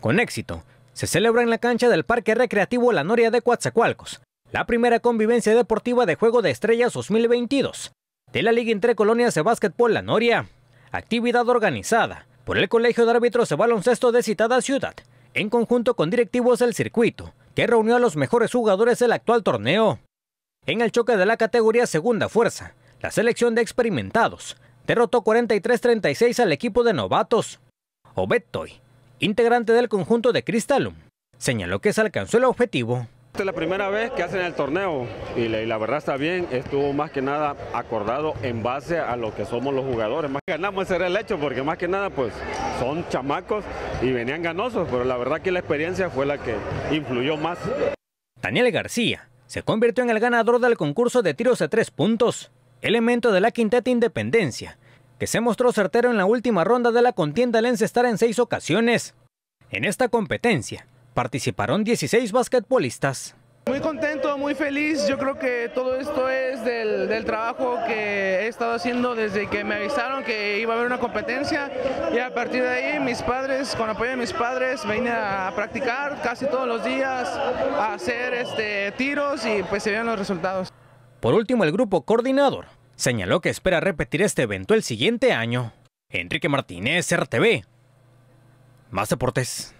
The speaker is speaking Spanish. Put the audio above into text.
Con éxito, se celebra en la cancha del Parque Recreativo La Noria de Coatzacoalcos, la primera convivencia deportiva de Juego de Estrellas 2022 de la Liga entre Colonias de Básquetbol La Noria, actividad organizada por el Colegio de Árbitros de Baloncesto de citada ciudad, en conjunto con directivos del circuito, que reunió a los mejores jugadores del actual torneo. En el choque de la categoría Segunda Fuerza, la selección de experimentados derrotó 43-36 al equipo de novatos. Obed Toy, integrante del conjunto de Cristalum, señaló que se alcanzó el objetivo. Esta es la primera vez que hacen el torneo y la, y la, verdad está bien, estuvo más que nada acordado en base a lo que somos los jugadores. Más que ganamos ese era el hecho porque más que nada pues son chamacos y venían ganosos, pero la verdad que la experiencia fue la que influyó más. Daniel García se convirtió en el ganador del concurso de tiros de tres puntos, elemento de la quinteta Independencia, que se mostró certero en la última ronda de la contienda al encestar en seis ocasiones. En esta competencia, participaron 16 basquetbolistas. Muy contento, muy feliz. Yo creo que todo esto es del, del, trabajo que he estado haciendo desde que me avisaron que iba a haber una competencia. Y a partir de ahí, mis padres, con apoyo de mis padres, vine a practicar casi todos los días, a hacer este, tiros y pues se vieron los resultados. Por último, el grupo coordinador señaló que espera repetir este evento el siguiente año. Enrique Martínez, RTV. Más deportes.